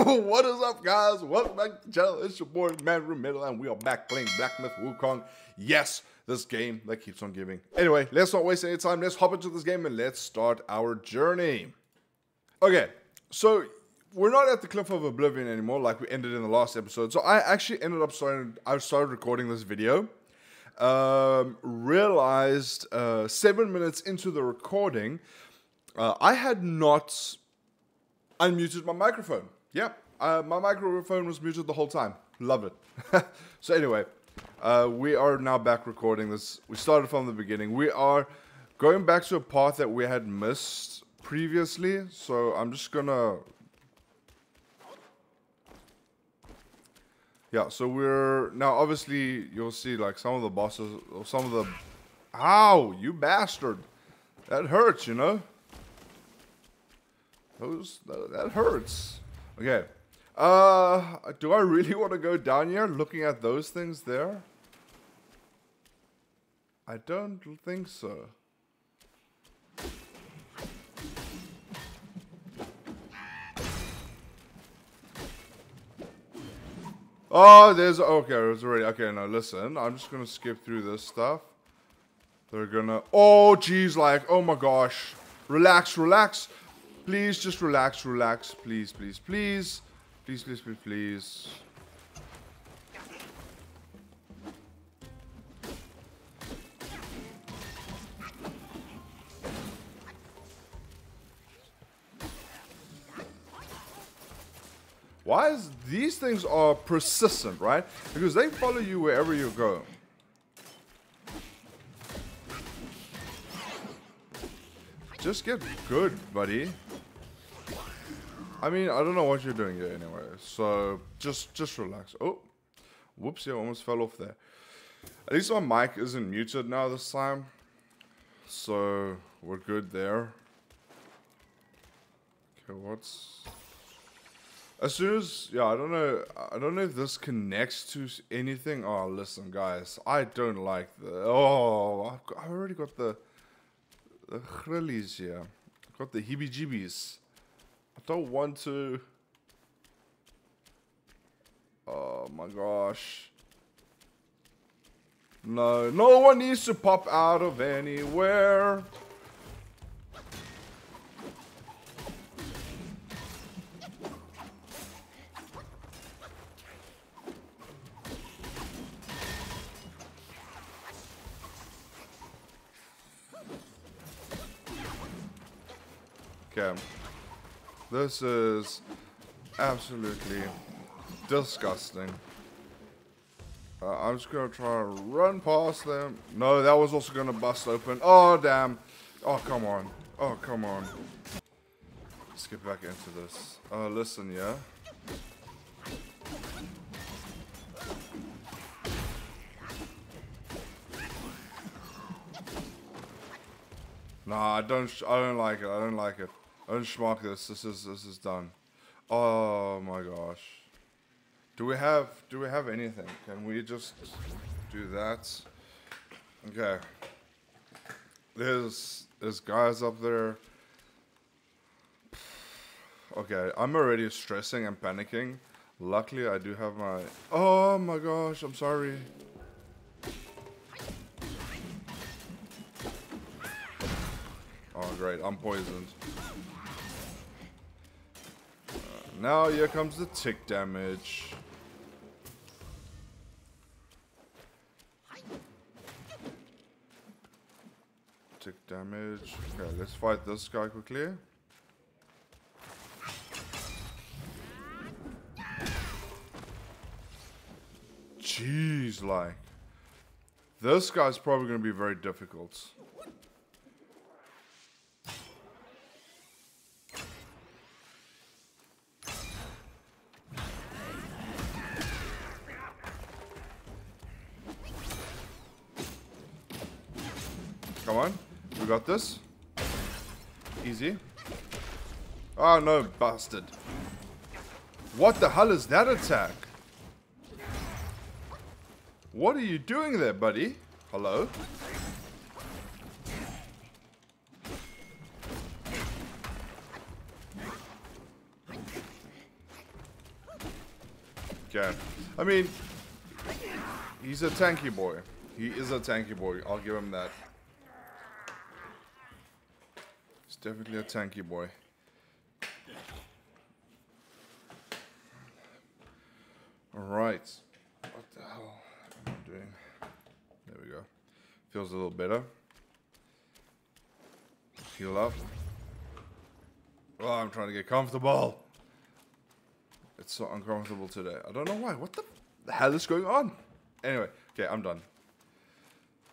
what is up, guys? Welcome back to the channel. It's your boy, Mandarin Metal, and we are back playing Black Myth Wukong. Yes, this game that keeps on giving. Anyway, let's not waste any time. Let's hop into this game and let's start our journey. Okay, so we're not at the Cliff of Oblivion anymore, like we ended in the last episode. So I actually ended up starting. I started recording this video. Um, realized uh, seven minutes into the recording, uh, I had not unmuted my microphone. Yeah, uh, my microphone was muted the whole time. Love it. so anyway, uh, we are now back recording this. We started from the beginning. We are going back to a path that we had missed previously. So I'm just gonna. Yeah, so we're now obviously you'll see like some of the bosses, or some of the. Ow, you bastard! That hurts, you know. Those that, that hurts. Okay. Uh, do I really want to go down here looking at those things there? I don't think so. Oh, there's okay. It's already okay. Now listen, I'm just gonna skip through this stuff. They're gonna. Oh, geez, like, oh my gosh, relax, relax. Please, just relax, relax. Please, please, please. Please, please, please, please. Why is these things are persistent, right? Because they follow you wherever you go. Just get good, buddy. I mean, I don't know what you're doing here anyway. So just just relax. Oh, whoops! I almost fell off there. At least my mic isn't muted now this time, so we're good there. Okay, what's as soon as yeah, I don't know. I don't know if this connects to anything. Oh, listen, guys, I don't like the. Oh, I've, got, I've already got the the grillies here. I've got the heebie-jeebies. I don't want to. Oh my gosh. No, no one needs to pop out of anywhere. Okay. This is absolutely disgusting. Uh, I'm just gonna try to run past them. No, that was also gonna bust open. Oh, damn. Oh, come on. Oh, come on. Let's get back into this. Uh, listen, yeah? Nah, I don't. I don't like it. I don't like it. Unschmuck this. This is this is done. Oh my gosh. Do we have do we have anything? Can we just do that? Okay. There's there's guys up there. Okay, I'm already stressing and panicking. Luckily I do have my Oh my gosh, I'm sorry. Oh great, I'm poisoned. Now here comes the tick damage. Tick damage. Okay, let's fight this guy quickly. Jeez, like. This guy's probably going to be very difficult. Come on. We got this. Easy. Oh no, bastard. What the hell is that attack? What are you doing there, buddy? Hello? Okay. I mean, he's a tanky boy. He is a tanky boy. I'll give him that. He's definitely a tanky boy. Alright. What the hell am I doing? There we go. Feels a little better. Heal up. Oh, I'm trying to get comfortable. It's so uncomfortable today. I don't know why. What the hell is going on? Anyway, okay, I'm done.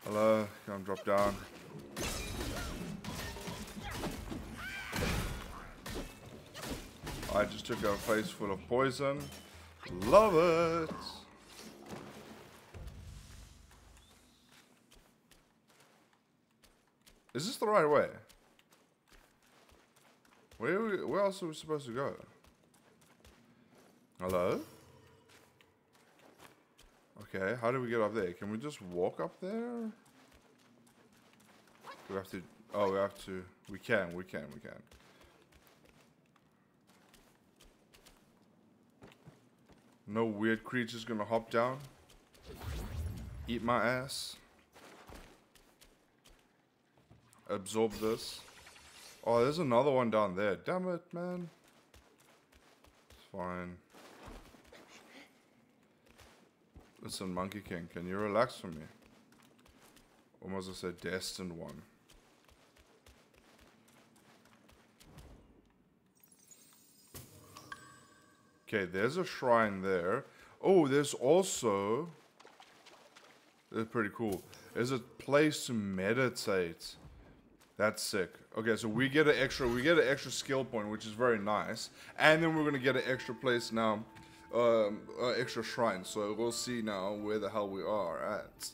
Hello, come drop down. I just took a face full of poison. Love it. Is this the right way? Where, we, where else are we supposed to go? Hello? Okay, how do we get up there? Can we just walk up there? We have to... Oh, we have to... We can, we can, we can. No weird creature's gonna hop down. Eat my ass. Absorb this. Oh, there's another one down there. Damn it, man. It's fine. Listen, Monkey King, can you relax for me? Almost I said destined one. Okay, there's a shrine there. Oh, there's also... That's pretty cool. There's a place to meditate. That's sick. Okay, so we get an extra, we get an extra skill point, which is very nice. And then we're gonna get an extra place now, um, uh, extra shrine. So we'll see now where the hell we are at.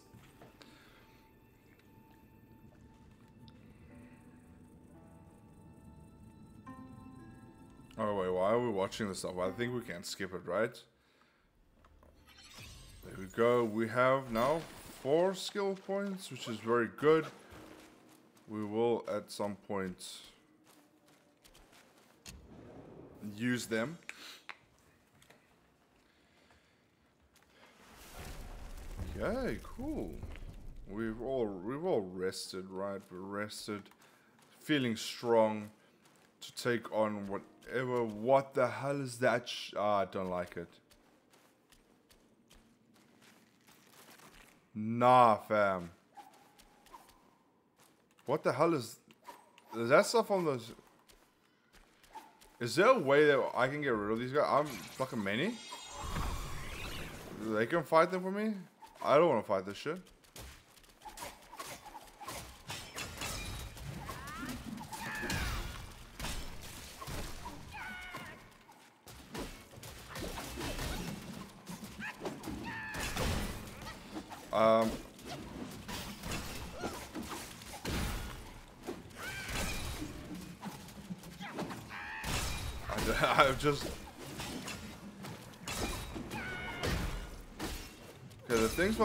Oh wait, why are we watching this stuff? I think we can skip it, right? There we go. We have now four skill points, which is very good. We will at some point use them. Okay, cool. We've all we've all rested, right? We're rested, feeling strong to take on whatever. What the hell is that? ah, I don't like it. Nah, fam. What the hell is... Is that stuff on those... Is there a way that I can get rid of these guys? I'm fucking many. They can fight them for me? I don't want to fight this shit.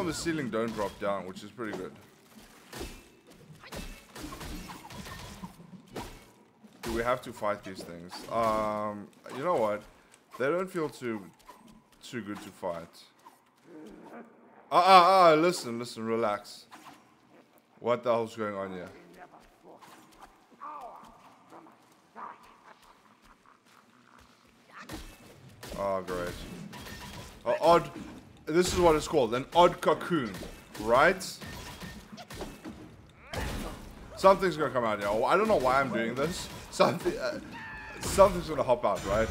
The ceiling don't drop down, which is pretty good. Do we have to fight these things? Um, you know what? They don't feel too, too good to fight. Ah, ah, ah, listen, listen, relax. What the hell's going on here? Oh, great. Odd. This is what it's called. An odd cocoon. Right? Something's gonna come out here. I don't know why I'm doing this. Something, uh, something's gonna hop out, right?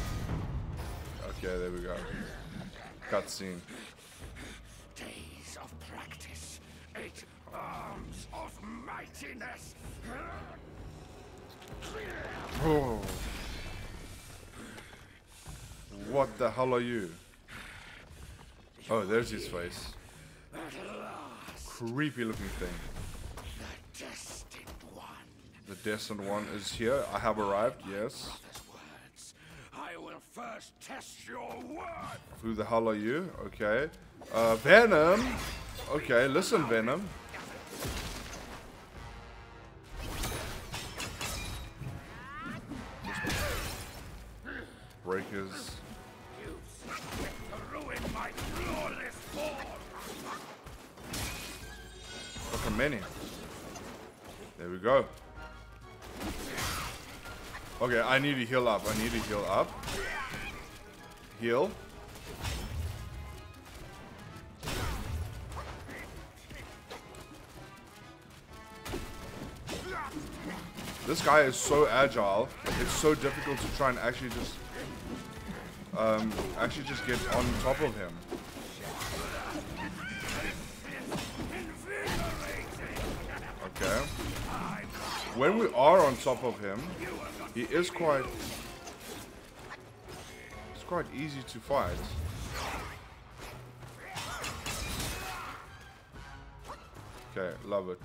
Okay, there we go. Cutscene. Days of practice. Eight arms of mightiness. Oh. What the hell are you? Oh, there's his face. Creepy looking thing. The destined one. The destined one is here. I have arrived, yes. I will first test your word. Who the hell are you? Okay. Uh, Venom. Okay, listen, Venom. Breakers. Many. There we go. Okay, I need to heal up. I need to heal up. Heal. This guy is so agile. It's so difficult to try and actually just um, actually just get on top of him. Okay. When we are on top of him, he is quite it's quite easy to fight. Okay, love it.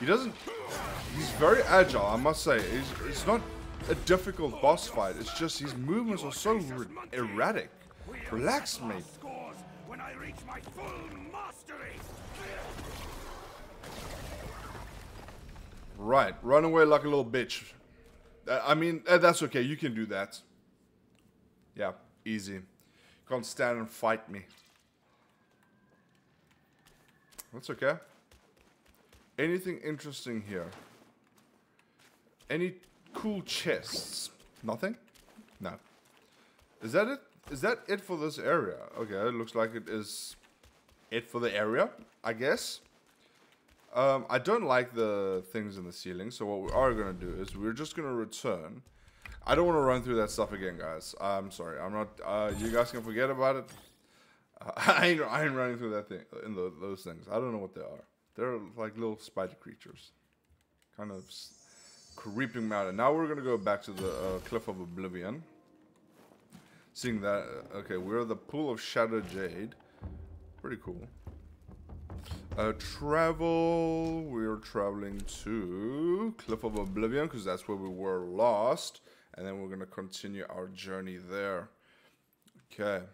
He doesn't. He's very agile, I must say. He's, it's not a difficult boss fight. It's just his movements are so er- erratic. Relax, mate. When I reach my full mastery. Right, run away like a little bitch. Uh, I mean, uh, that's okay. You can do that. Yeah, easy. Can't stand and fight me. That's okay. Anything interesting here? Any cool chests? Nothing? No. Is that it? Is that it for this area? Okay, it looks like it is it for the area, I guess. Um, I don't like the things in the ceiling, so what we are going to do is we're just going to return. I don't want to run through that stuff again, guys. I'm sorry. I'm not. Uh, you guys can forget about it. Uh, I ain't. I ain't running through that thing in the, those things. I don't know what they are. They're like little spider creatures, kind of creeping. And now we're gonna go back to the uh, cliff of oblivion. Seeing that, uh, okay, we're the pool of shadow jade. Pretty cool. Uh, travel. We're traveling to Cliff of Oblivion because that's where we were lost, and then we're gonna continue our journey there. Okay.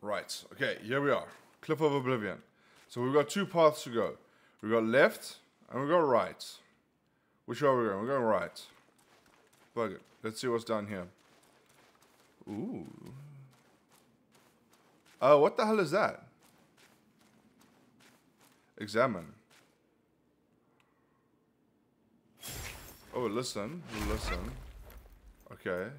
Right. Okay. Here we are. Cliff of Oblivion. So we've got two paths to go. We've got left and we've got right. Which way are we going? We're going right. Fuck it. Let's see what's down here. Ooh. Uh, what the hell is that? Examine. Oh, listen. Listen. Okay.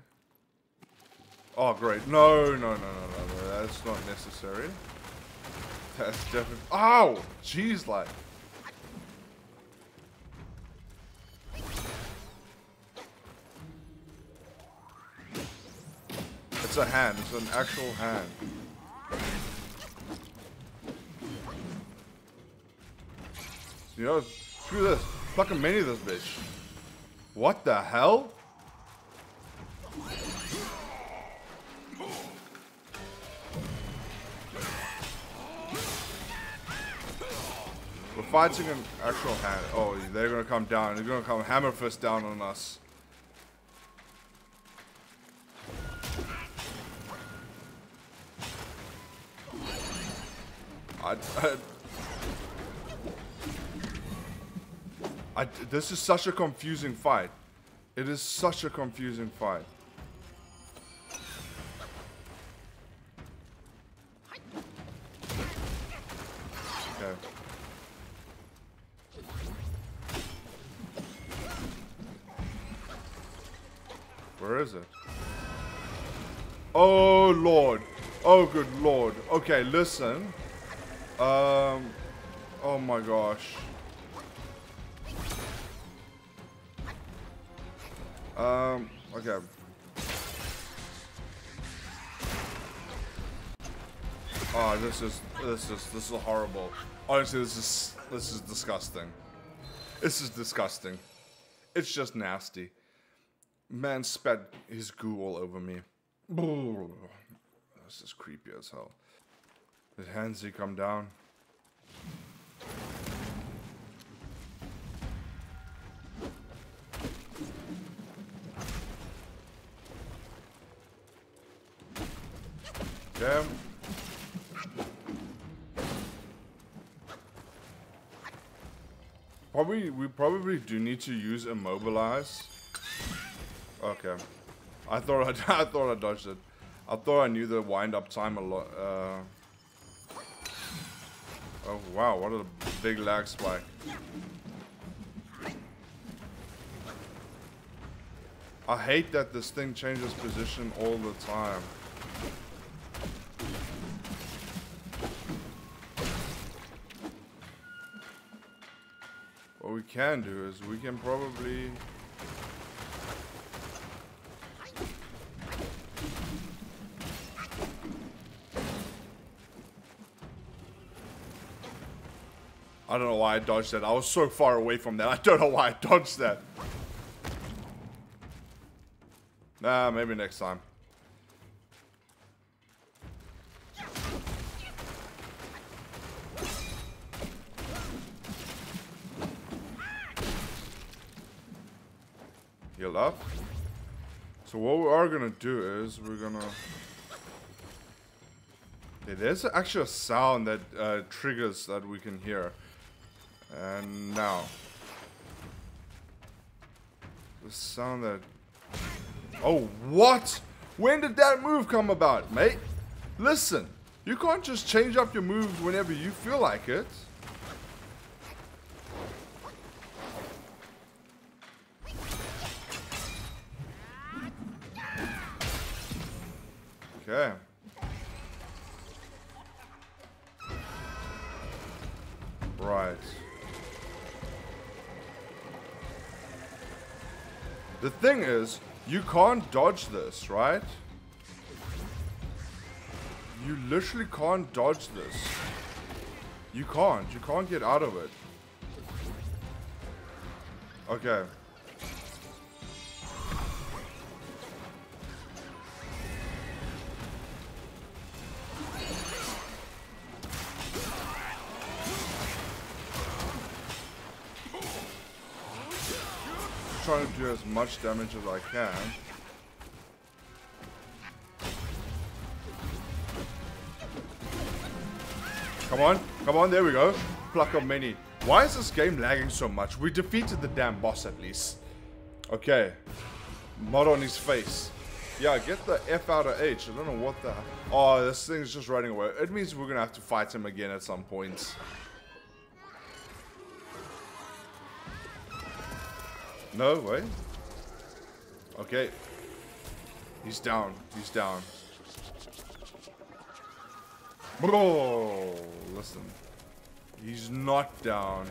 Oh, great. No, no, no, no, no. That's not necessary. That's definitely. Ow! Jeez, like. It's a hand. It's an actual hand. You know, screw this. Fucking many of this bitch. What the hell? Fighting an actual hand. Oh, they're gonna come down. They're gonna come hammer fist down on us. I, I, I, this is such a confusing fight. It is such a confusing fight. Okay, listen. Um Oh my gosh. Um okay. Oh, this is this is this is horrible. Honestly, this is this is disgusting. This is disgusting. It's just nasty. Man spat his goo all over me. This is creepy as hell. Hansi come down? Okay. Probably, we probably do need to use immobilize. Okay. I thought I, I thought I dodged it. I thought I knew the wind up time a lot. Uh, oh wow, what a big lag spike. I hate that this thing changes position all the time. What we can do is we can probably I don't know why I dodged that. I was so far away from that. I don't know why I dodged that. Nah, maybe next time. Heal up. So what we are gonna do is we're gonna... Okay, there's actually a sound that uh, triggers that we can hear. And now. The sound that... Oh, what? When did that move come about, mate? Listen, you can't just change up your moves whenever you feel like it. Okay. The thing is, you can't dodge this, right? You literally can't dodge this. You can't. You can't get out of it. Okay. Trying to do as much damage as I can. Come on, come on, there we go. Pluck of many. Why is this game lagging so much? We defeated the damn boss at least. Okay. Mud on his face. Yeah, get the F out of H. I don't know what the... Oh, this thing's just running away. It means we're gonna have to fight him again at some point. No, way. Okay. He's down. He's down. Oh, listen. He's not down.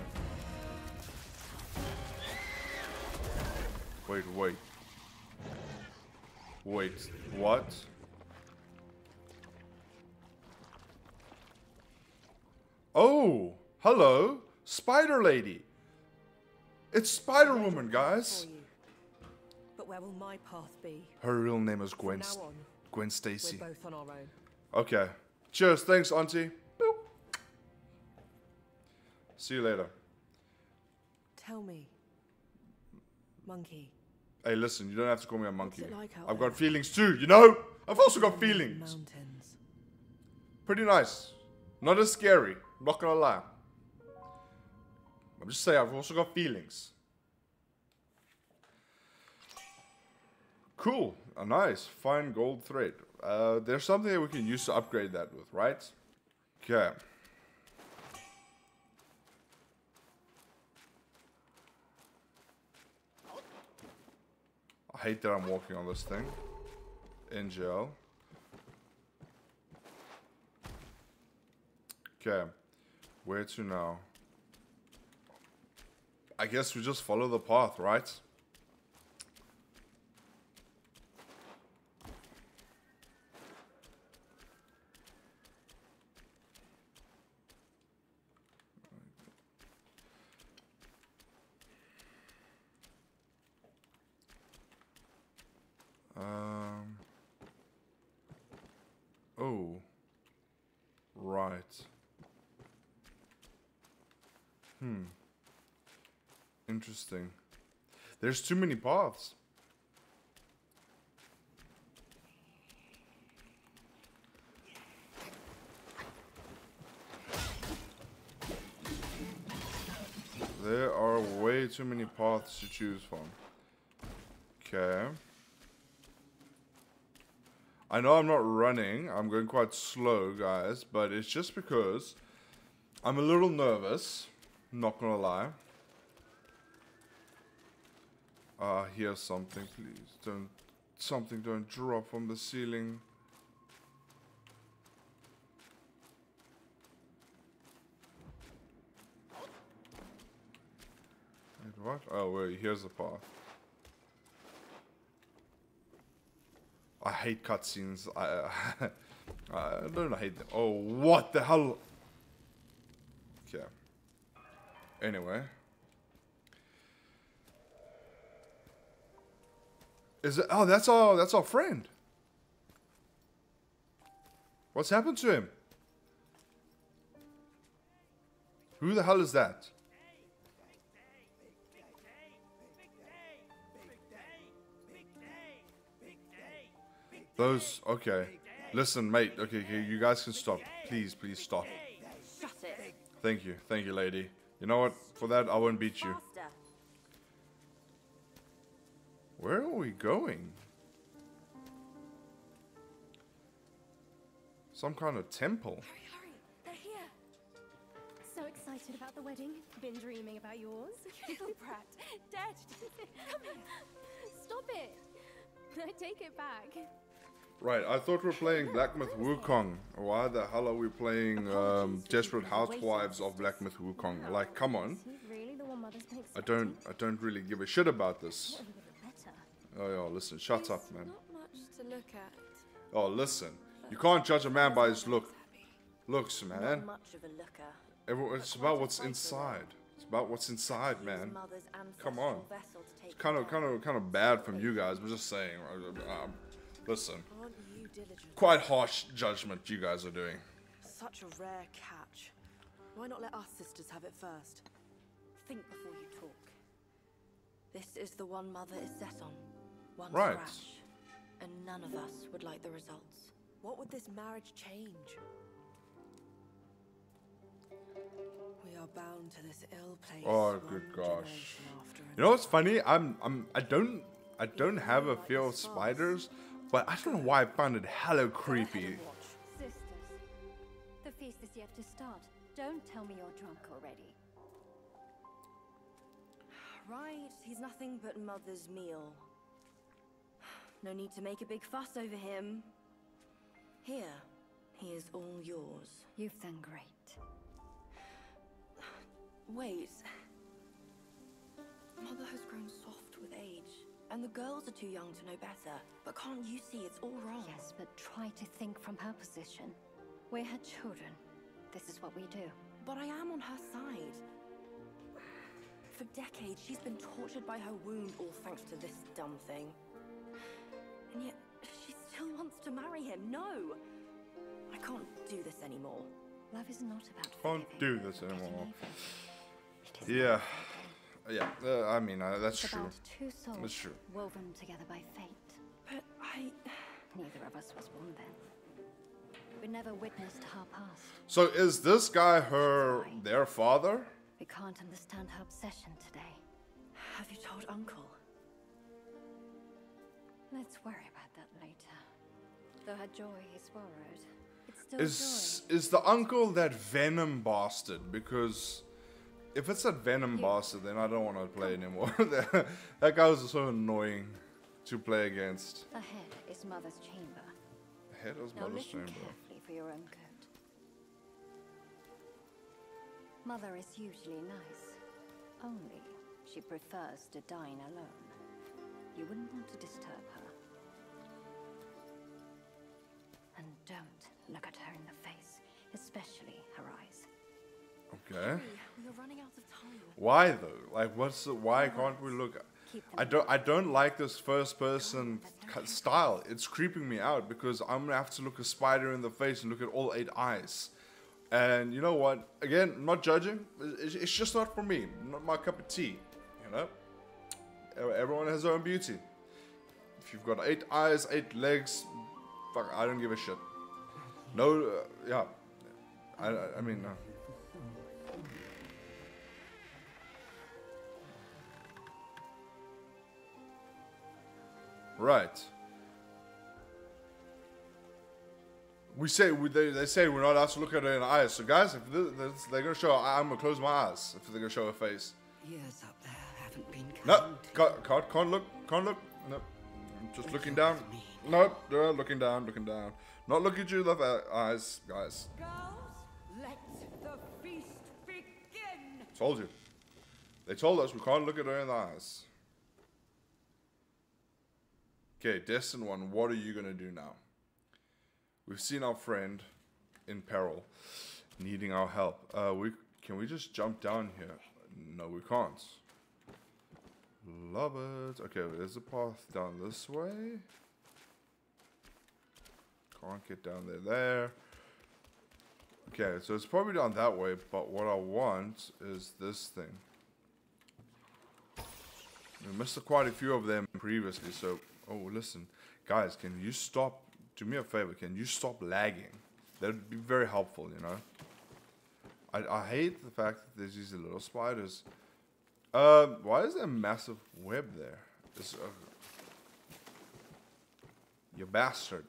Wait, wait. Wait, what? Oh, hello, Spider Lady. It's Spider Woman, guys. But where will my path be? Her real name is Gwen. Now on, Gwen Stacy. We're both on our own. Okay. Cheers. Thanks, Auntie. Boop. See you later. Tell me, monkey. Hey, listen. You don't have to call me a monkey. like I've got feelings too. You know. I've also got feelings. Mountains. Pretty nice. Not as scary. Not gonna lie. I'm just saying. I've also got feelings. Cool. A nice. Fine gold thread. Uh, there's something that we can use to upgrade that with, right? Okay. I hate that I'm walking on this thing. In jail. Okay. Where to now? I guess we just follow the path, right? There's too many paths. There are way too many paths to choose from. Okay. I know I'm not running. I'm going quite slow, guys. But it's just because I'm a little nervous. Not gonna lie. Ah, uh, here's something, please. Don't something don't drop from the ceiling. Wait, what? Oh wait, here's the path. I hate cutscenes. I, I don't hate them. Oh, what the hell? Okay. Anyway. Is it? Oh, that's our that's our friend. What's happened to him? Who the hell is that? Those, okay. Listen, mate, okay, okay, you guys can stop. Please, please stop. Thank you, thank you, lady. You know what? For that, I won't beat you. Where are we going? Some kind of temple. Hurry, hurry. They're here. So excited about the wedding. Been dreaming about yours. Little brat. Dead. Come here. Stop it. I take it back. Right, I thought we are playing Black Myth Wukong. Why the hell are we playing um, Desperate Housewives of Black Myth Wukong? Like, come on. He's really the one mothers been I don't, I don't really give a shit about this. Oh yo, listen, shut up, man. Not much to look at. Oh, listen, you can't judge a man by his look. Looks, man. Not much of a looker. It's about what's inside. It's about what's inside, man. Come on. ancestral vessel to take It's kind of, kind of, kind of bad from you guys. but just saying. Um, listen, Aren't you diligent? quite harsh judgment you guys are doing. Such a rare catch. Why not let us sisters have it first? Think before you talk. This is the one mother is set on. One Right. scratch. And none of us would like the results. What would this marriage change? We are bound to this ill place. Oh, one good gosh. You know what's funny? I'm, I'm, I don't, I don't have a fear of spiders, but I don't know why I found it hella creepy. Sisters, the feast is yet to start. Don't tell me you're drunk already. Right, he's nothing but mother's meal. No need to make a big fuss over him. Here, he is all yours. You've done great. Wait. Mother has grown soft with age, and the girls are too young to know better. But can't you see it's all wrong? Yes, but try to think from her position. We're her children. This is what we do. But I am on her side. For decades, she's been tortured by her wound, all thanks to this dumb thing. And yet, she still wants to marry him. No! I can't do this anymore. Love is not about Can't do this anymore. even. It is Yeah, yeah. Uh, I mean, uh, that's It's true. two souls That's true. woven together by fate. But I. Neither of us was born then. We never witnessed her past. So is this guy her their father? We can't understand her obsession today. Have you told Uncle? Let's worry about that later. Though her joy is borrowed, it's still Is joy. is the uncle that Venom bastard? Because if it's that Venom bastard, then I don't want to play anymore. that guy was so annoying to play against. Ahead is Mother's chamber. Head was Now mother's chamber. carefully for your own good. Mother is usually nice. Only she prefers to dine alone. You wouldn't want to disturb don't look at her in the face, especially her eyes. Okay. We are running out of time. Why though? Like, what's the, why can't we look? Keep I don't. I don't like this first person style. It's creeping me out because I'm gonna have to look a spider in the face and look at all eight eyes. And you know what? Again, not judging. It's, it's just not for me. Not my cup of tea. You know. Everyone has their own beauty. If you've got eight eyes, eight legs, fuck, I don't give a shit. No, uh, yeah. I, I, I mean. Uh, right. We say we, they, they say we're not asked to look at her in the eyes. So guys, if this, this, they're gonna show, I, am gonna close my eyes if they're gonna show her face. Years up there haven't been. No, can't, can't, can't look, can't look. No, just looking down. No, no, looking down, looking down. Not looking at you with the eyes, guys. Girls, let the feast begin. Told you. They told us we can't look at her in the eyes. Okay, Destin one, what are you gonna do now? We've seen our friend in peril, needing our help. Uh, we can we just jump down here? No, we can't. Love it. Okay, there's a path down this way. Can't get down there. There. Okay, so it's probably down that way, but what I want is this thing. We missed quite a few of them previously, so... Oh, listen. Guys, can you stop... Do me a favor, can you stop lagging? That would be very helpful, you know? I, I hate the fact that there's these little spiders. Um, why is there a massive web there? It's, uh, you bastard.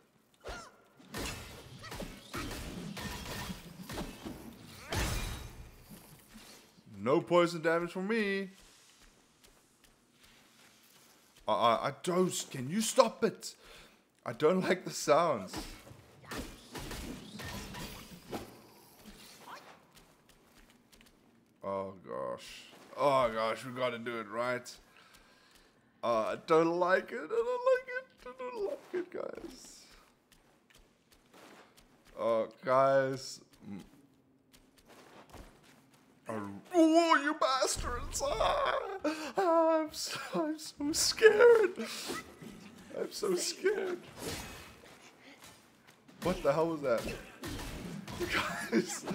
No poison damage for me. I, I, I don't. Can you stop it? I don't like the sounds. Oh gosh. Oh gosh, we gotta do it right. Uh, I don't like it. I don't like it. I don't like it, guys. Oh, guys. Mm. Oh, you bastards! Ah, I'm, so, I'm so scared. I'm so scared. What the hell was that? Guys.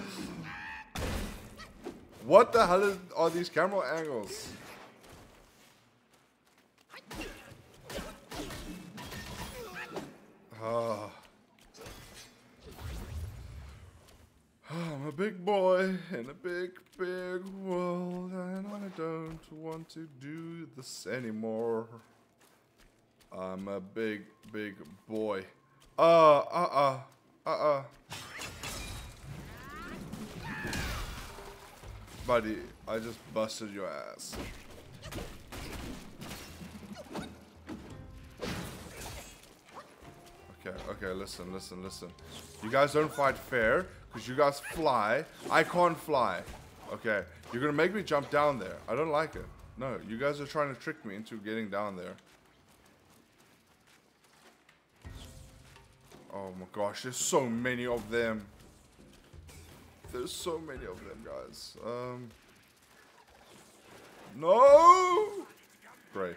What the hell is, are these camera angles? Ah. Big boy in a big, big world, and I don't want to do this anymore. I'm a big, big boy. Uh, uh, uh, uh, uh. Buddy, I just busted your ass. Okay, listen, listen, listen. You guys don't fight fair, because you guys fly. I can't fly. Okay, you're gonna make me jump down there. I don't like it. No, you guys are trying to trick me into getting down there. Oh my gosh, there's so many of them. There's so many of them, guys. Um, no! Great.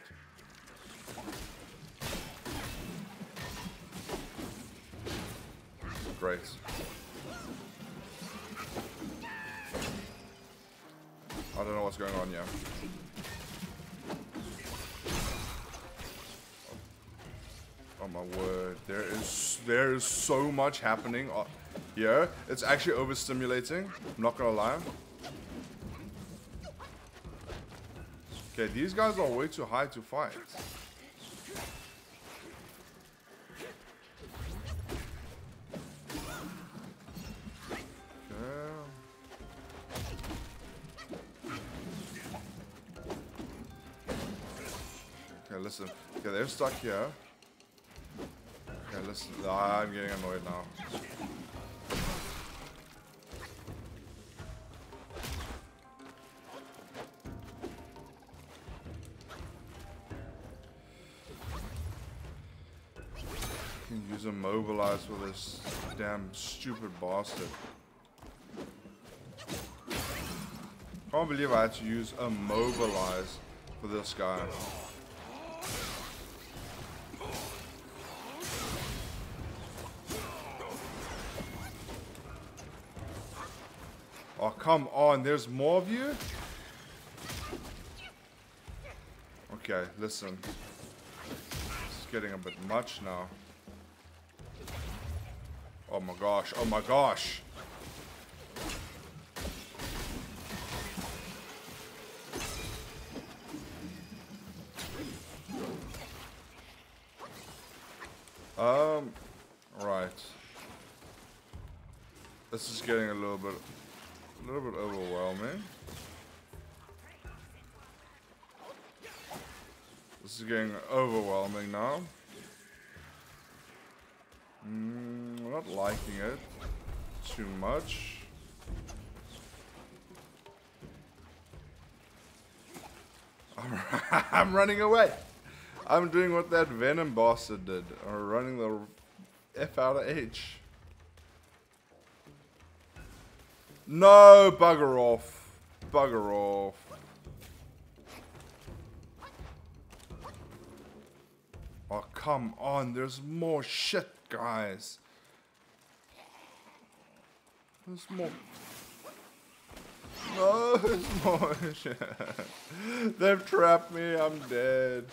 I don't know what's going on yet. Oh my word, there is there is so much happening uh, here. It's actually overstimulating. I'm not gonna lie. Okay, these guys are way too high to fight. Listen. Okay, they're stuck here. Okay, listen. Ah, I'm getting annoyed now. Can use immobilize for this damn stupid bastard. Can't believe I had to use immobilize for this guy. Come on. There's more of you? Okay, listen. It's getting a bit much now. Oh my gosh. Oh my gosh. Um, right. This is getting a little bit, a little bit overwhelming. This is getting overwhelming now. Mm, I'm not liking it too much. I'm running away. I'm doing what that Venom bastard did. Or running the F out of H. No, bugger off. Bugger off. Oh, come on. There's more shit, guys. There's. No, there's. They've trapped me. I'm dead.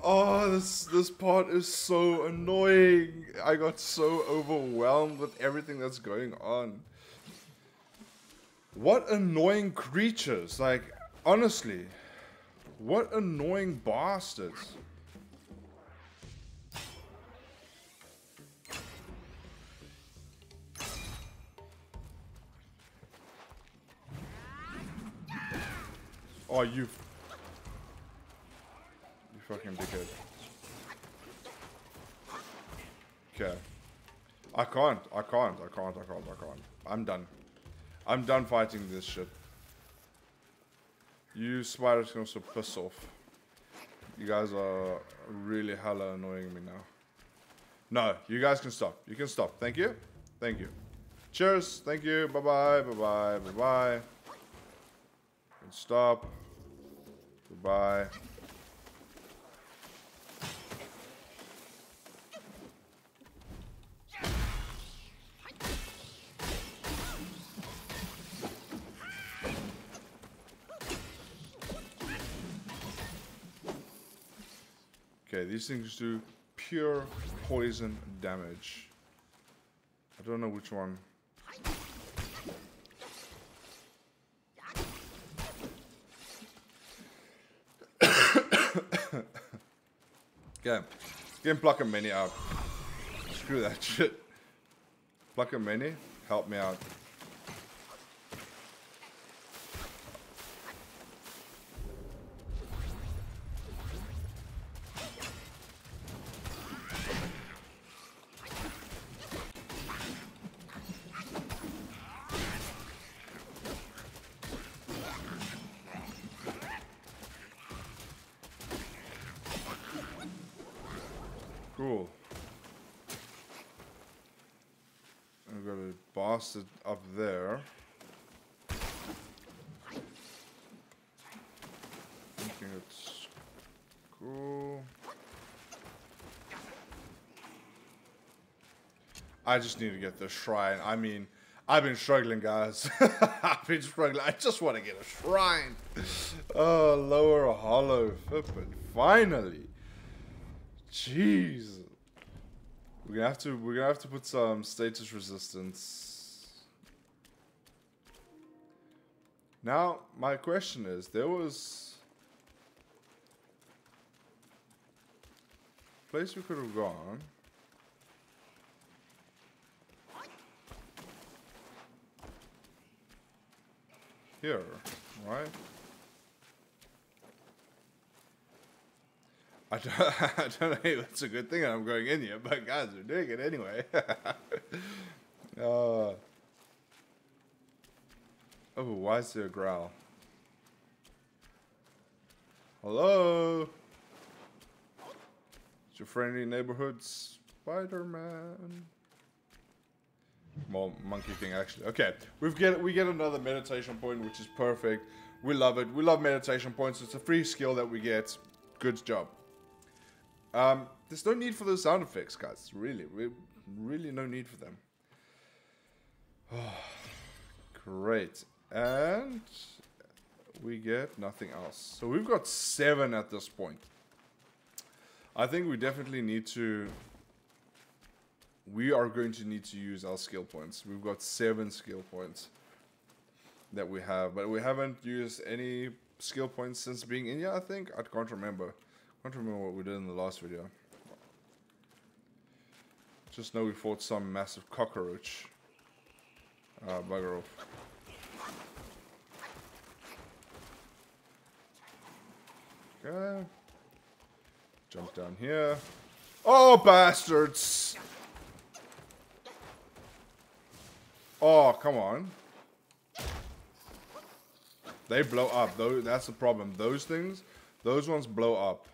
Oh, this this part is so annoying. I got so overwhelmed with everything that's going on. What annoying creatures. Like, honestly. What annoying bastards. Oh, you... You fucking dickhead. Okay. I can't. I can't. I can't. I can't. I can't. I'm done. I'm done fighting this shit. You spiders can also piss off. You guys are really hella annoying me now. No, you guys can stop. You can stop. Thank you. Thank you. Cheers. Thank you. Bye-bye. Bye-bye. Bye-bye. Stop. Goodbye. Okay, these things do pure poison damage. I don't know which one. Okay, get Pluck of Many out. Screw that shit. Pluck of Many, help me out. Cool. A bastard up there. Thinking it's cool. I just need to get the shrine. I mean, I've been struggling, guys. I've been struggling. I just want to get a shrine. Oh, lower hollow. Flippin'. Finally. Jeez. We're gonna have to we're gonna have to put some status resistance. Now, my question is, there was a place we could have gone. Here, right? I don't, I don't know if it's a good thing I'm going in here, but guys are doing it anyway. uh, oh, why is there a growl? Hello? It's your friendly neighborhood Spider-Man. Well, Monkey King actually. Okay, we've get we get another meditation point, which is perfect. We love it. We love meditation points. It's a free skill that we get. Good job. Um, there's no need for those sound effects, guys. Really, really no need for them. Oh, great, and we get nothing else. So we've got seven at this point. I think we definitely need to. We are going to need to use our skill points. We've got seven skill points that we have, but we haven't used any skill points since being in here, I think. I can't remember. Can't remember what we did in the last video. Just know we fought some massive cockroach. Uh, bugger off. Okay. Jump down here. Oh, bastards! Oh, come on. They blow up. That's the problem. Those things, those ones blow up.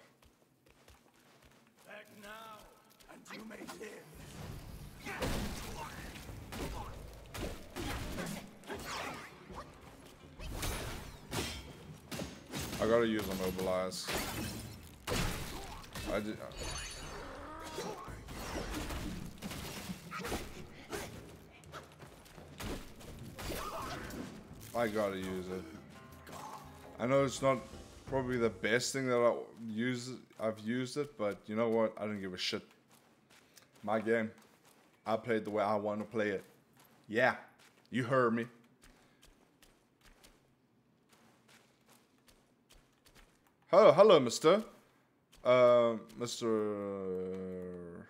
Gotta use immobilize. I did. I gotta use it. I know it's not probably the best thing that I use. I've used it, but you know what? I don't give a shit. My game. I played the way I want to play it. Yeah, you heard me. Hello, hello, Mister. Uh, Mister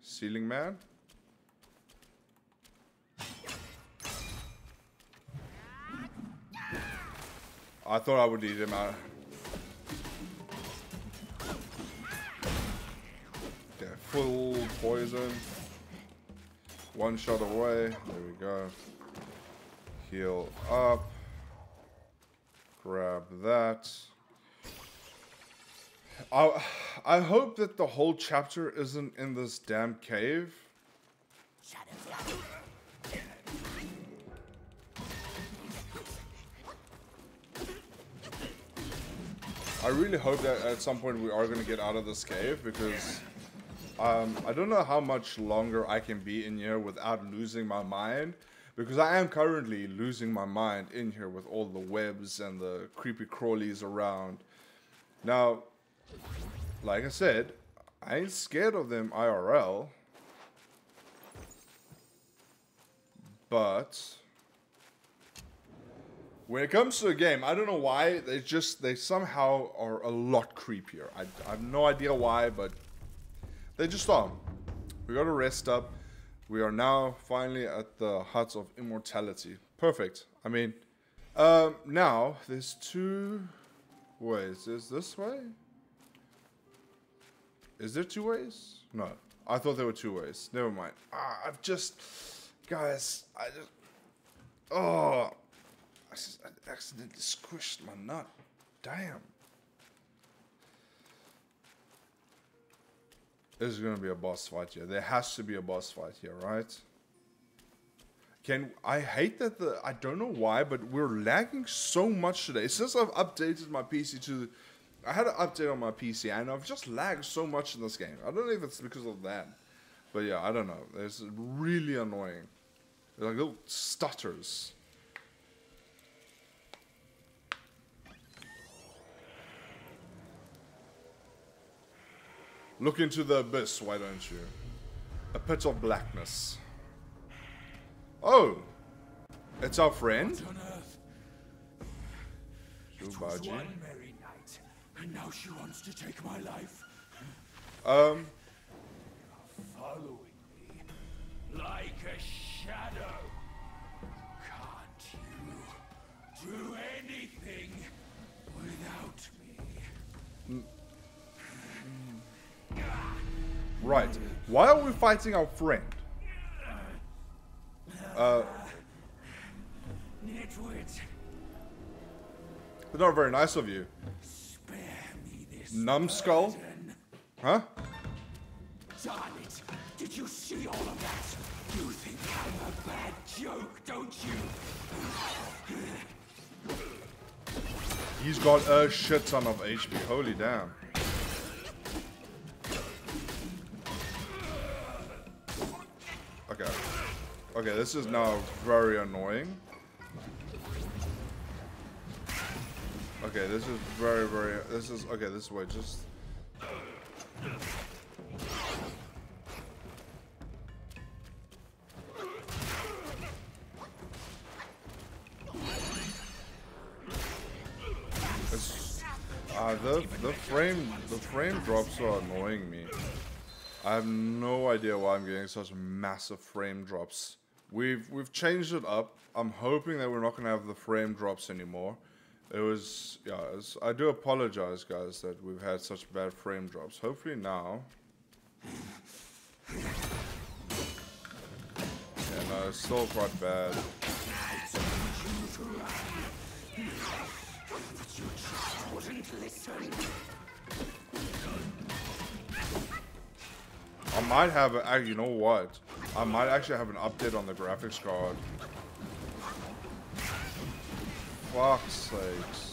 Ceiling Man. I thought I would eat him out. Okay, full poison. One shot away. There we go. Heal up. Grab that. I, I hope that the whole chapter isn't in this damn cave. I really hope that at some point we are going to get out of this cave because um, I don't know how much longer I can be in here without losing my mind because I am currently losing my mind in here with all the webs and the creepy crawlies around. Now, like I said, I ain't scared of them IRL. But when it comes to the game, I don't know why they just they somehow are a lot creepier. I, I have no idea why, but they just are. We got to rest up. We are now finally at the huts of immortality. Perfect. I mean, um, now there's two ways. There's this way. Is there two ways? No. I thought there were two ways. Never mind. Ah, I've just, guys, I just, oh, I, just, I accidentally squished my nut. Damn. There's gonna be a boss fight here. There has to be a boss fight here, right? Can I hate that the I don't know why, but we're lagging so much today. Since I've updated my PC to I had an update on my PC and I've just lagged so much in this game. I don't know if it's because of that. But yeah, I don't know. It's really annoying. They're like little stutters. Look into the abyss, why don't you? A pit of blackness. Oh! It's our friend? On earth, it was one and now she wants to take my life. Um, Following me like a shadow. Can't you do anything without me? right. Why are we fighting our friend? Uh, Nitwit, not very nice of you. Spare me this. Numbskull? Huh? Darn it! Did you see all of that? You think I'm a bad joke, don't you? He's got a shit ton of HP. Holy damn. Okay. Okay, this is now very annoying. Okay, this is very, very. This is. Okay, this way. Just. It's uh, the the frame the frame drops are annoying me. I have no idea why I'm getting such massive frame drops. We've we've changed it up. I'm hoping that we're not gonna have the frame drops anymore. It was yeah. It's, I do apologize, guys, that we've had such bad frame drops. Hopefully now. Yeah, no, it's still quite bad. I might have, a, you know what? I might actually have an update on the graphics card. Fuck's sakes.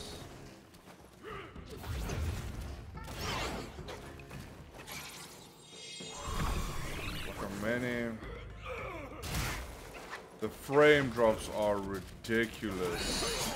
Many. The frame drops are ridiculous.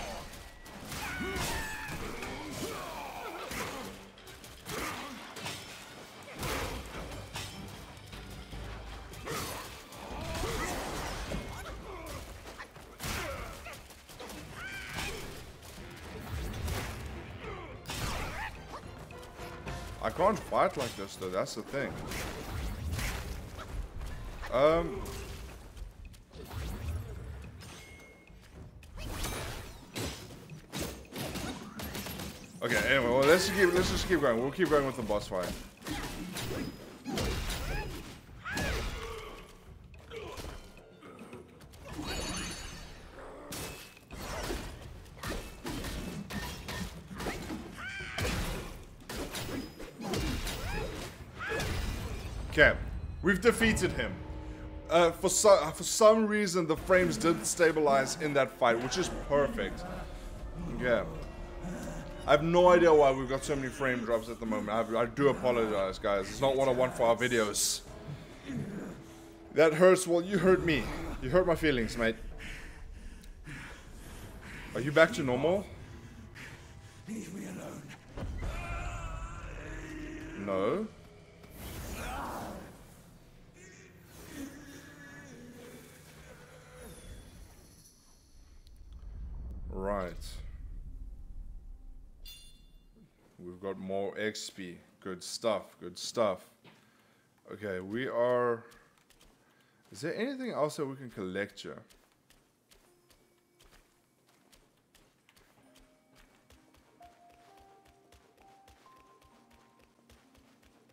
Fight like this though, that's the thing. Um... Okay, anyway, well let's keep let's just keep going. We'll keep going with the boss fight. Defeated him. Uh, for, so, for some reason, the frames did stabilize in that fight, which is perfect. Yeah. I have no idea why we've got so many frame drops at the moment. I, I do apologize, guys. It's not what I want for our videos. That hurts. Well, you hurt me. You hurt my feelings, mate. Are you back to normal? Leave me alone. No. Right. We've got more XP. Good stuff. Good stuff. Okay, we are... Is there anything else that we can collect here?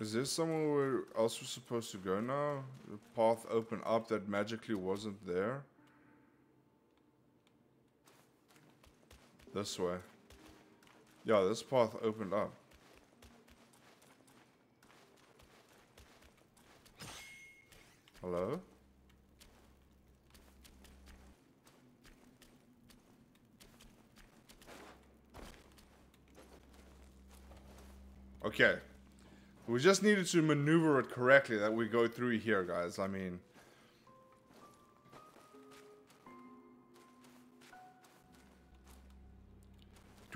Is there somewhere else we're supposed to go now? The path opened up that magically wasn't there? This way. Yeah, this path opened up. Hello? Okay. We just needed to maneuver it correctly that we go through here, guys. I mean...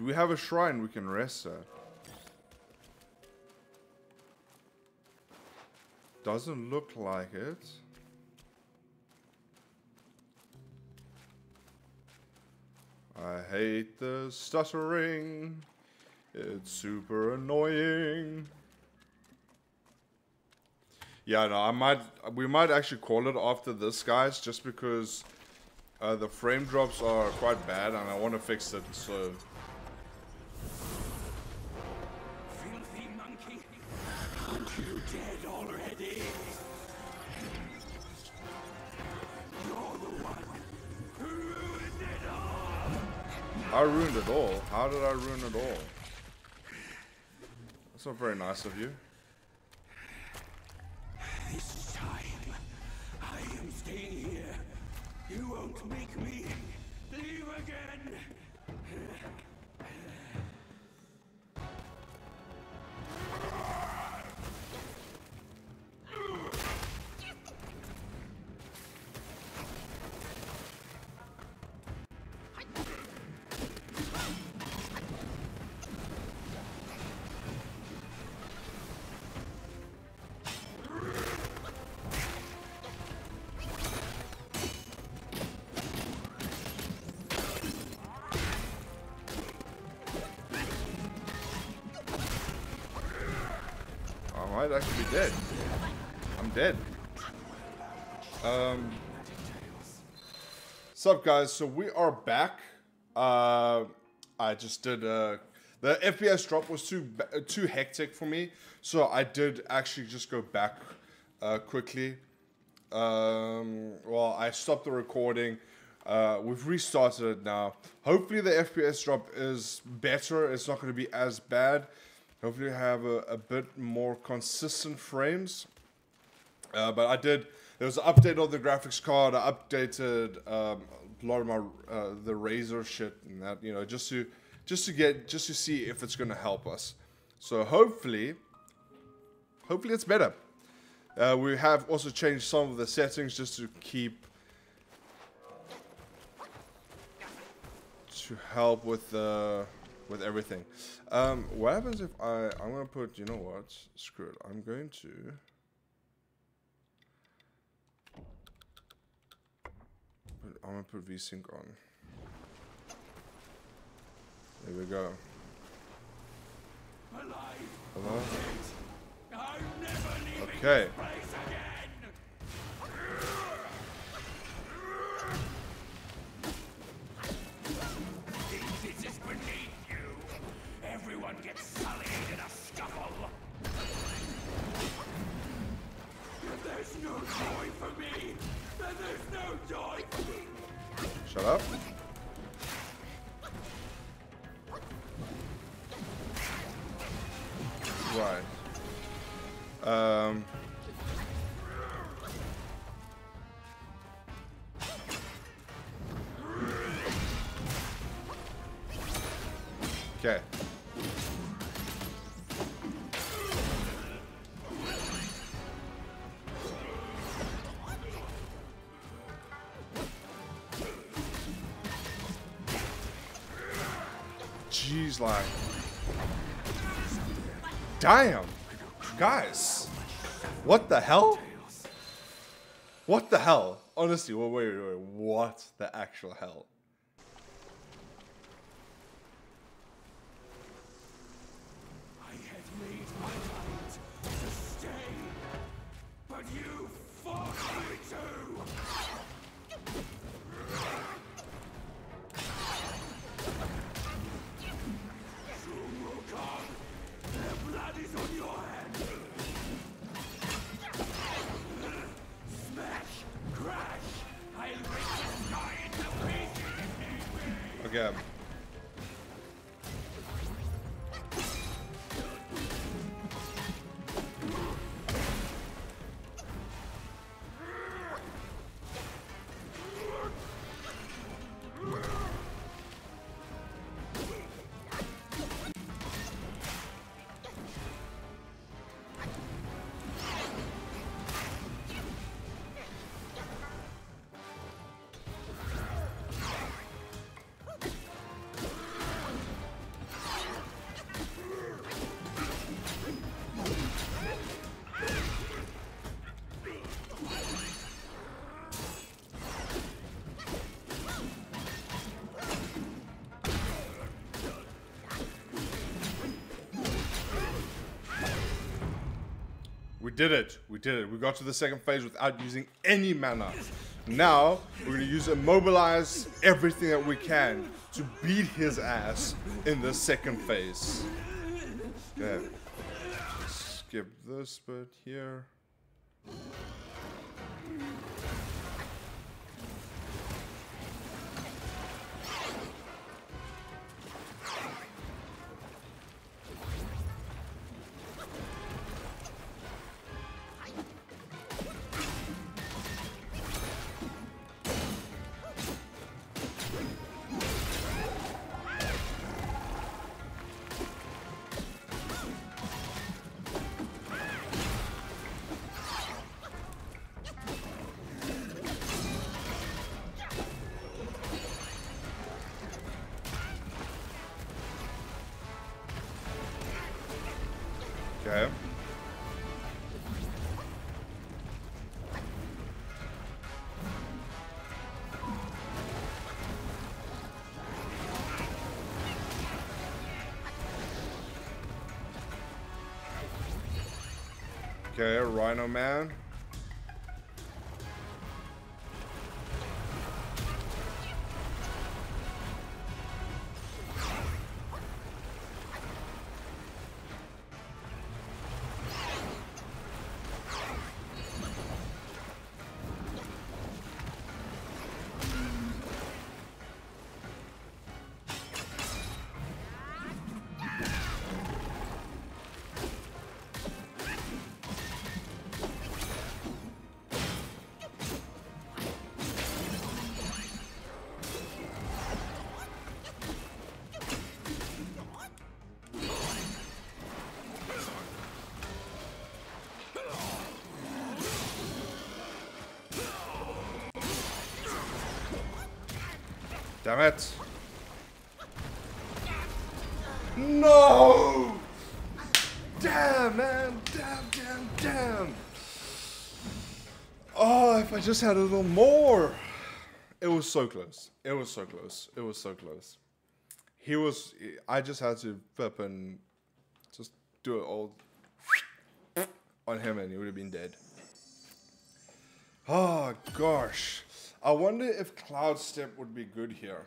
Do we have a shrine we can rest at? Doesn't look like it. I hate the stuttering. It's super annoying. Yeah, no, I might, we might actually call it after this, guys, just because uh, the frame drops are quite bad and I want to fix it, so... I ruined it all. How did I ruin it all? That's not very nice of you. This time, I am staying here. You won't make me leave again. Might actually be dead. I'm dead. Um. Sup, guys? So we are back. Uh, I just did. Uh, the FPS drop was too too hectic for me, so I did actually just go back uh, quickly. Um, well, I stopped the recording. Uh, we've restarted it now. Hopefully, the FPS drop is better. It's not going to be as bad. Hopefully, have a, a bit more consistent frames. Uh, but I did. There was an update on the graphics card. I updated um, a lot of my uh, the Razer shit and that you know just to just to get just to see if it's going to help us. So hopefully, hopefully it's better. Uh, we have also changed some of the settings just to keep to help with the with everything. Um, what happens if I I'm gonna put you know what screw it I'm going to put- I'm gonna put VSync on. There we go. Hello. I'm never leaving Okay. For me, then there's no joy. Shut up. Right. Um. Damn. Guys. What the hell? What the hell? Honestly, wait, wait, wait. What the actual hell? Did it. We did it. We got to the second phase without using any mana. Now, we're going to use immobilize everything that we can to beat his ass in the second phase. Okay. Skip this bit here. Rhino Man. Damn it. No! Damn, man. Damn, damn, damn. Oh, if I just had a little more. It was so close. It was so close. It was so close. He was. I just had to flip and just do it all on him, and he would have been dead. Oh gosh. I wonder if Cloud Step would be good here.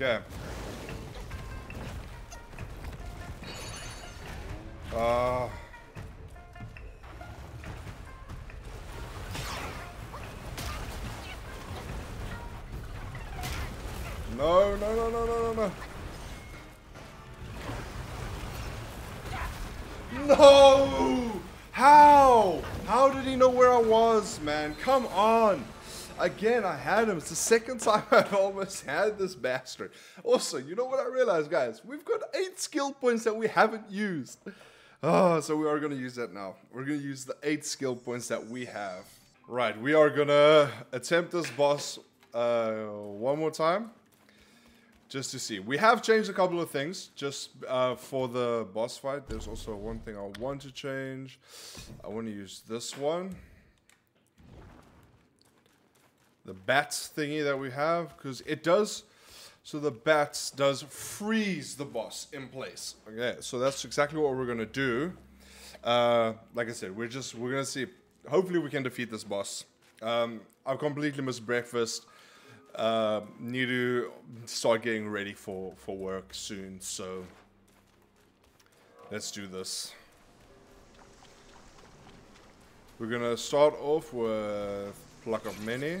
Okay. Uh No, no, no, no, no, no, no. No! How? How did he know where I was, man? Come on. Again, I had him. It's the second time I've almost had this bastard. Also, you know what I realized, guys? We've got eight skill points that we haven't used. Oh, so we are going to use that now. We're going to use the eight skill points that we have. Right, we are going to attempt this boss uh, one more time. Just to see. We have changed a couple of things just uh, for the boss fight. There's also one thing I want to change. I want to use this one the bats thingy that we have because it does so the bats does freeze the boss in place. Okay so that's exactly what we're gonna do. Uh, like i said we're just we're gonna see. Hopefully we can defeat this boss. Um, i've completely missed breakfast. Uh, need to start getting ready for for work soon so let's do this. We're gonna start off with Pluck of Many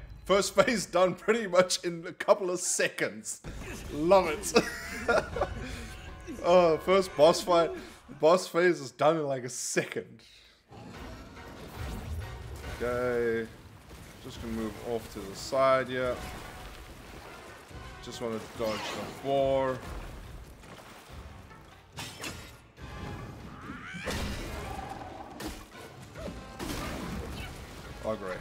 first phase done pretty much in a couple of seconds. Love it. oh, first boss fight. Boss phase is done in like a second. Okay. Just gonna move off to the side here. Just want to dodge the four. Oh, great.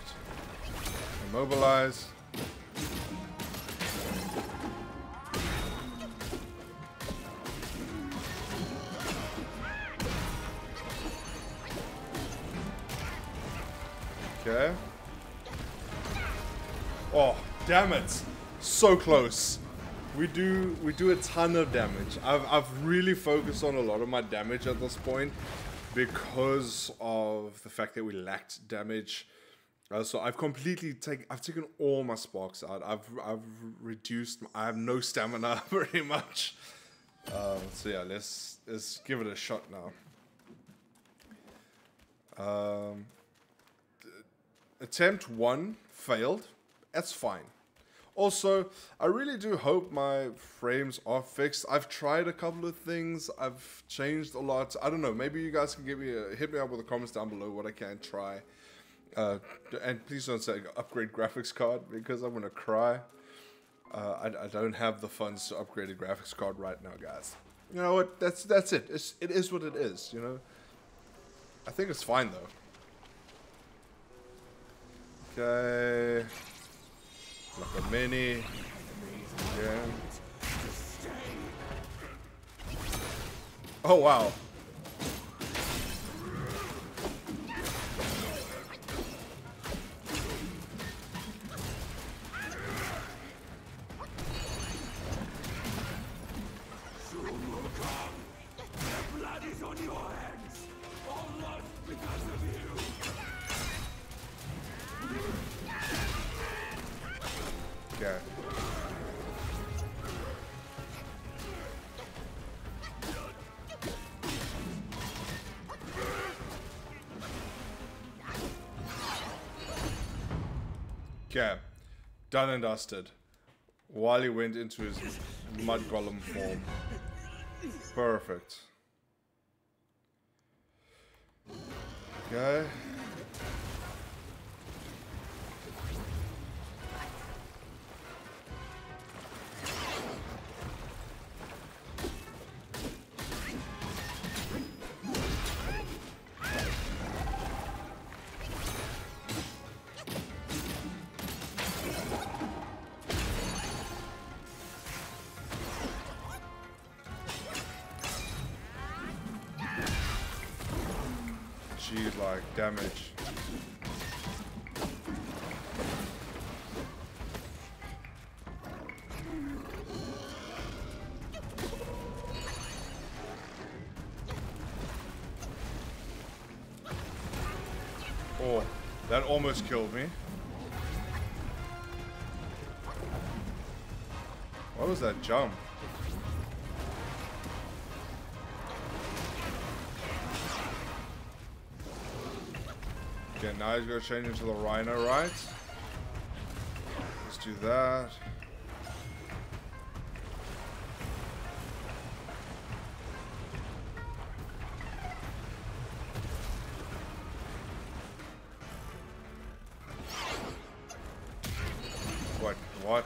Immobilize. Okay. Oh, damn it. So close. We do we do a ton of damage. I've I've really focused on a lot of my damage at this point because of the fact that we lacked damage. Uh, so I've completely taken I've taken all my sparks out. I've I've reduced I have no stamina pretty much. Uh, so yeah, let's let's give it a shot now. Um, attempt one failed. That's fine. Also, I really do hope my frames are fixed. I've tried a couple of things. I've changed a lot. I don't know. Maybe you guys can give me a hit me up with the comments down below what I can try. Uh, and please don't say upgrade graphics card because I'm gonna cry. Uh, I, I don't have the funds to upgrade a graphics card right now, guys. You know what? That's that's it. It's, it is what it is. You know. I think it's fine though. Okay. Like a mini. Again. Oh wow. Done and dusted. Wily went into his mud golem form. Perfect. Okay. Damage. Oh, that almost killed me. What was that jump? Now he's gonna change into the rhino, right? Let's do that. What? What?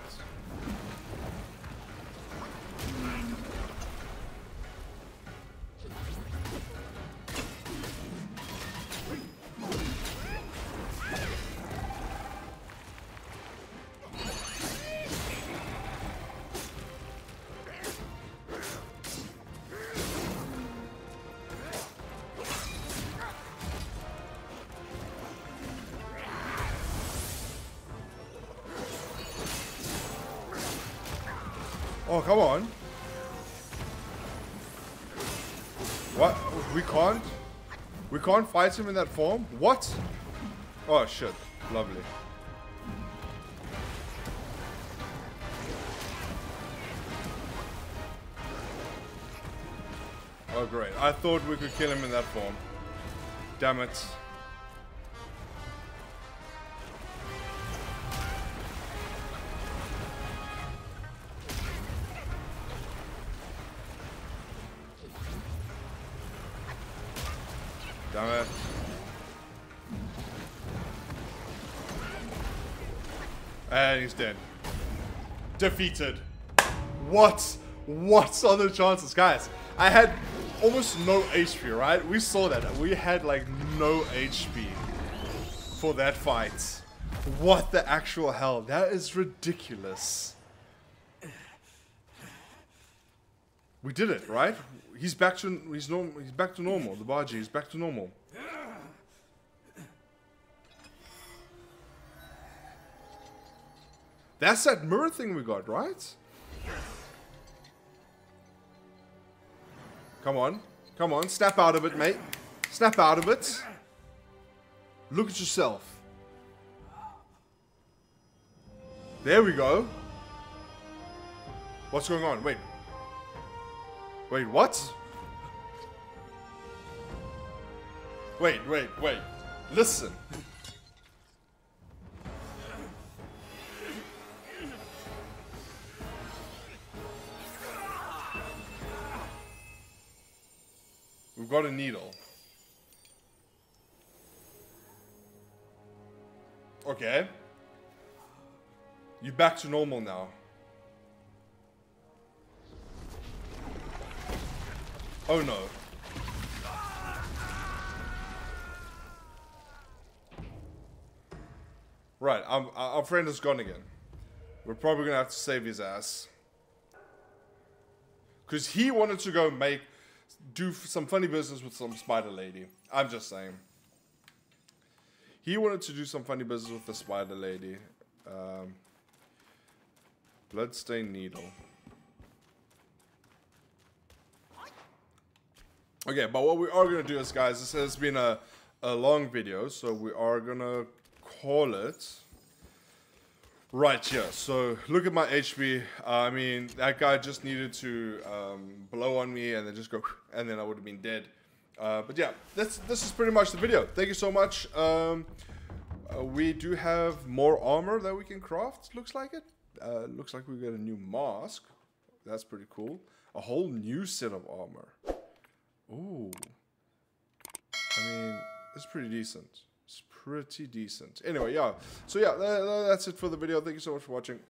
Oh, come on. What? We can't? We can't fight him in that form? What? Oh, shit. Lovely. Oh, great. I thought we could kill him in that form. Damn it. Defeated. What? What are the chances? Guys, I had almost no HP, right? We saw that. We had like no HP for that fight. What the actual hell? That is ridiculous. We did it, right? He's back to he's norm, he's back to normal. The Bajie is back to normal. That's that mirror thing we got, right? Come on. Come on, snap out of it, mate. Snap out of it. Look at yourself. There we go. What's going on? Wait. Wait, what? Wait, wait, wait. Listen. Got a needle. Okay. You're back to normal now. Oh no. Right, our our friend is gone again. We're probably gonna have to save his ass. Because he wanted to go make, do some funny business with some spider lady. I'm just saying. He wanted to do some funny business with the spider lady. Um, bloodstained needle. Okay, but what we are gonna do is, guys, this has been a, a long video, so we are gonna call it right yeah. So look at my HP. Uh, I mean, that guy just needed to um, blow on me and then just go, and then I would have been dead. Uh, but yeah, this this is pretty much the video. Thank you so much. Um, uh, we do have more armor that we can craft. Looks like it. Uh, looks like we got a new mask. That's pretty cool. A whole new set of armor. Ooh. I mean, it's pretty decent. Pretty decent. Anyway, yeah. So yeah, tha- tha- that's it for the video. Thank you so much for watching.